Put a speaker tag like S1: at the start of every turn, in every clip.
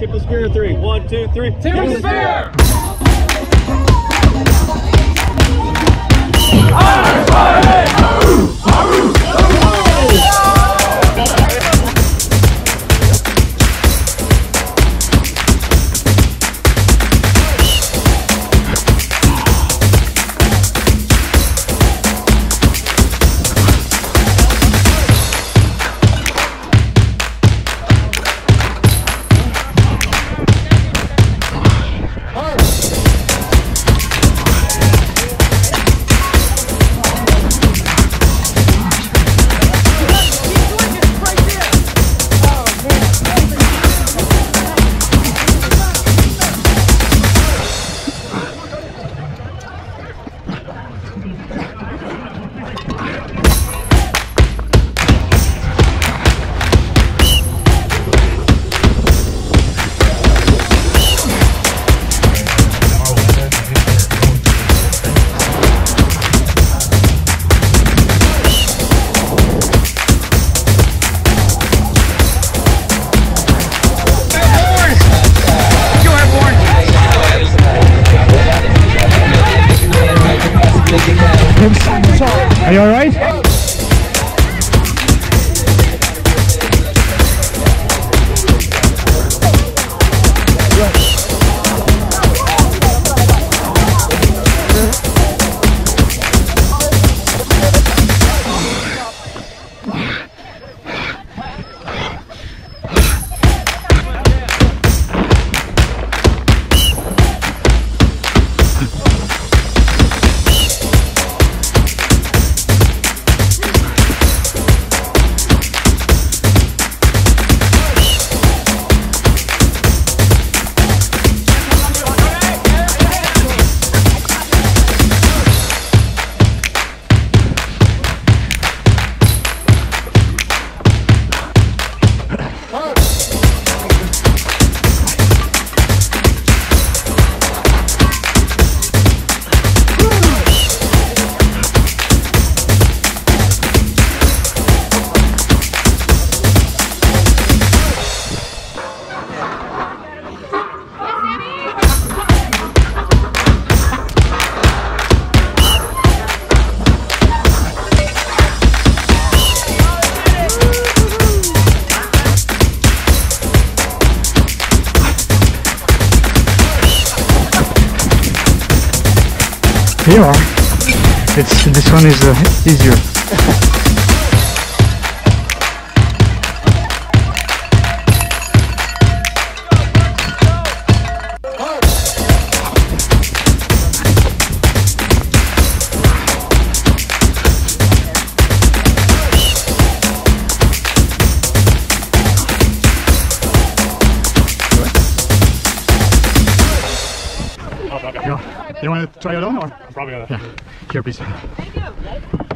S1: Tip the spear three. One, two, three. Tip
S2: the spear!
S3: Are you alright? Are. It's this one is uh, easier. You want to try it on or?
S1: I'm probably gonna.
S3: Yeah. Here, please.
S1: One,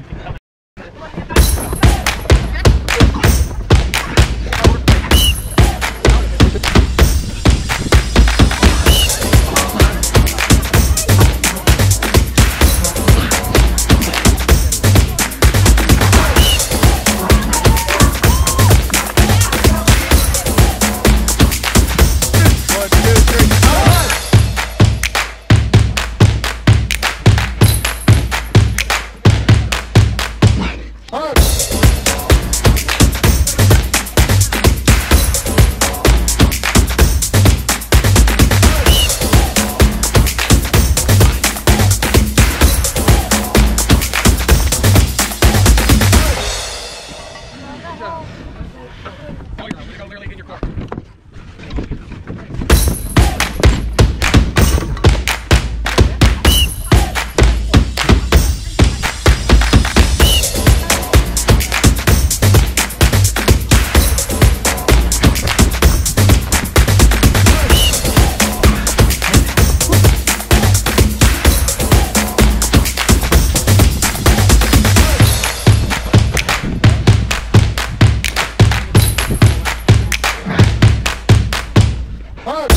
S2: Hard.